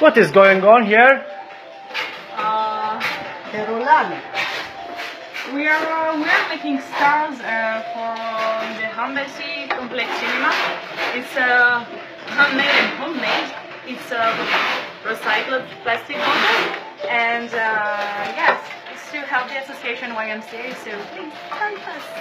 What is going on here? Uh, we are uh, we are making stars uh, for the Embassy Complex Cinema. It's uh, handmade and homemade. It's a recycled plastic bottle, and uh, yes, it's to help the association YMCA. So please help us.